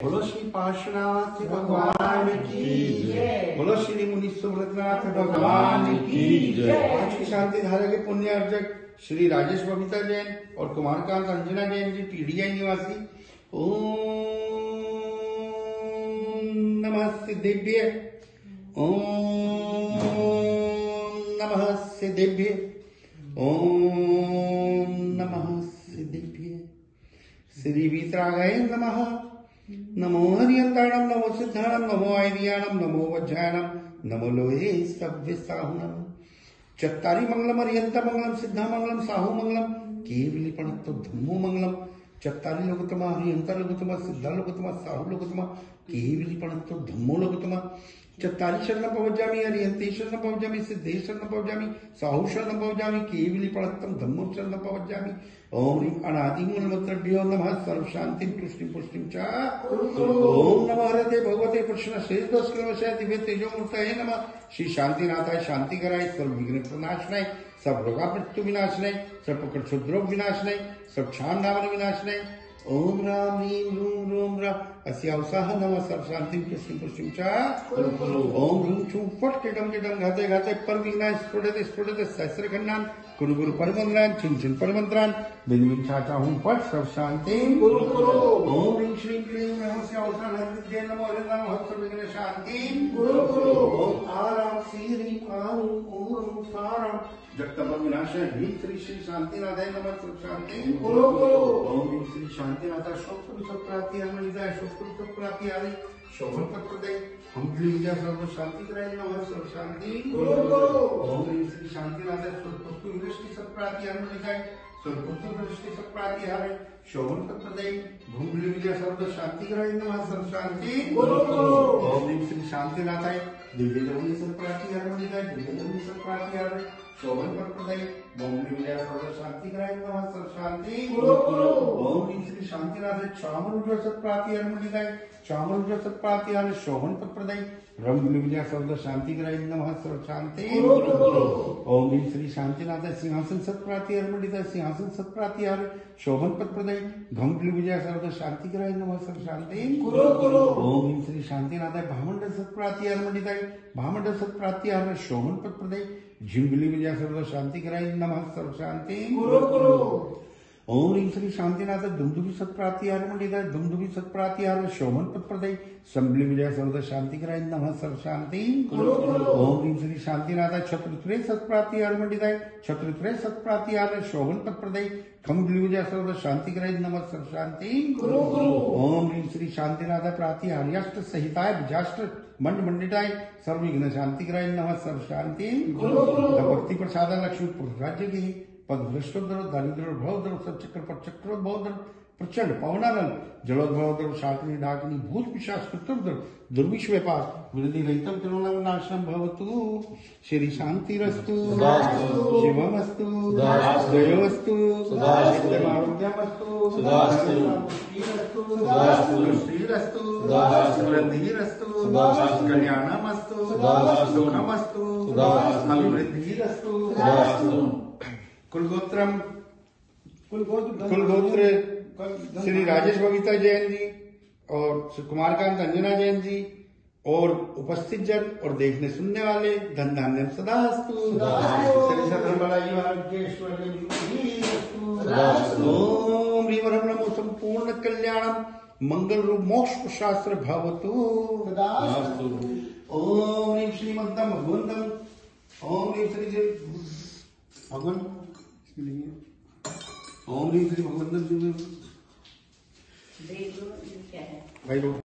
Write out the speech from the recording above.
बोलो श्री पार्श्वनाथ भगवान की बोलो श्री मुनि सुव्रतनाथ भगवान की आज की शांति धारा के पुण्य अर्जक श्री राजेश बबीता जैन और कुमारकांत अंजना जैन जी टीडीआई निवासी ओम नमः सिद्धिभ्य ओम नमः सिद्धिभ्य ओम नमः सिद्धिभ्य श्री वीतरागाय नमः नमो हरियंताणम नमो सिद्धाणम नमो ऐरियाणम नमो वज्रायणम नमो लोहे सभ्य साहुणम चत्तारी मंगलम हरियंत मंगलम सिद्धा मंगलम साहु मंगलम केवली पणत्तो धम्मो मंगलम चत्तारी लोकतमा हरियंत लोकतमा सिद्धा लोकतमा साहु लोकतमा पणत्तो धम्मो लोकतमा चत्तारी शरण पवजामि हरियंते शरण शरण पवजामि साहु शरण पवजामि केवली पणत्तम धम्मो शरण ओम ह्रीं अनादि मूलमन्त्रभ्यो नमः सर्व शांतिं तुष्टिं पुष्टिं च। ओम नमः, हरते भगवते कृष्ण शेषदोषकलवशाय दिव्य तेजोमूर्तये नमः। श्री शांतिनाथाय शांति सर्व विघ्न प्रनाशनाय सब रोगा मृत्यु विनाशनाय सब विनाशनाय सब क्षाम नामन विनाशनाय। ओम राम ह्रीं रूम रोम। रा अस्य उत्साह नमः सर्व शांतिं तुष्टिं पुष्टिं च। ओम ह्रीं छूं फट घाते घाते पर विघ्नाय स्फुटते स्फुटते सहस्रखंडान। गुरु गुरु परमंत्रान छिन छिन परमंत्रान बिन बिन चाचा हूँ सब शांति गुरु गुरु ओम ह्रीं श्रीं क्लीं औषध हरिद्ये नमो। हरि नमः हस्त विघ्न शांति गुरु गुरु ओम आराम श्री ह्रीं ओम साराम जगतप विनाशय ह्रीं श्री श्री शांतिनाथाय नमः सर्व शांति। गुरु गुरु ओम ह्रीं श्री शांतिनाथा शोक सब प्राप्ति हमें शोक सब प्राप्ति आदि शोभन पत्र दे हम विद्या सर्व शांति कराए नमः सर्व शांति। गुरु गुरु ओम ह्रीं श्री शांतिनाथ स्वपुष्प वृष्टि सत्प्राति हमें लिखाए स्वपुष्प वृष्टि सत्प्राति हरे शोभन पत्र दे भूमि विद्या सर्व शांति सर्व शांति ओम ह्रीं श्री शांतिनाथाय दिव्य धर्मी सत्प्राति हमें लिखाए दिव्य धर्मी सत्प्राति हरे शोभन पत्र दे भूमि विद्या सर्व शांति नमः सर्व शांति ओम ह्रीं श्री शांतिनाथ चामरुद्र सत्प्राति हमें लिखाए चामरुद्र सत्प्राति हरे शोभन पत्र दे रंग विद्या सर्व शांति कराए नमः सर्व शांति ओम ह्रीं श्री शांतिनाथ सिंहासन सत्प्राति हरमंडित सिंहासन सत्प्राति हर शोभन पद प्रदय घम विजय सर्व शांति कराय नमः सर्व शांति ओम श्री शांतिनाथ भामंडल सत्प्राति हरमंडित भामंडल सत्प्राति हर शोभन पद प्रदय झिंगली विजय सर्व शांति कराय नमः सर्व शांति ओम श्री शांतिनाथ दुमदुभी सत्प्राति हरमंडित दुमदुभी सत्प्राति हर शोभन पद प्रदय संबली विजय सर्व शांति कराय नमः सर्व शांति। ओम ह्रीं श्री शांतिनाथ छत्रत्रे सत्प्राति हरमंडिताय छत्रत्रे सत्प्राति हर शोभन पद प्रदय विजय सर्व शांति कराय नमः सर्व शांति। ओम ह्रीं श्री शांतिनाथ प्राति हरियाष्ट सहिताय विजाष्ट मंड मंडिताय सर्व विघ्न शांति कराय नमः सर्व शांति। भक्ति प्रसाद लक्ष्मी राज्य की। पद भ्रष्टोदर दारिद्र भवदर सचक्र पर चक्रोद्भवदर प्रचंड पवनानंद पवनानल जलोद्भवदर शाकिनी डाकिनी भूत पिशाच कृतोदर दुर्विश व्यापार वृद्धि रहितम तिरुनाशनम भवतु। श्री शांति रस्तु शिवमस्तु। जयोस्तु आरोग्यमस्तु श्रीरस्तु। वृद्धिरस्तु। कल्याणमस्तु। सुखमस्तु अभिवृद्धिरस्तु। कुलगोत्रम कुलगोत्र श्री राजेश बबीता जैन जी और श्री कुमारकांत अंजना जैन जी और उपस्थित जन और देखने सुनने वाले धन धान्य श्री महाराज ओम ह्रीम नमो संपूर्ण कल्याणम मंगल रूप मोक्ष शास्त्र भवतु। ओम ह्रीम श्रीमंतम भगवंतम ओम ह्रीम श्री भगवान ओम ह्रीम श्री भगवंतम देखो ये क्या है। भाई लोग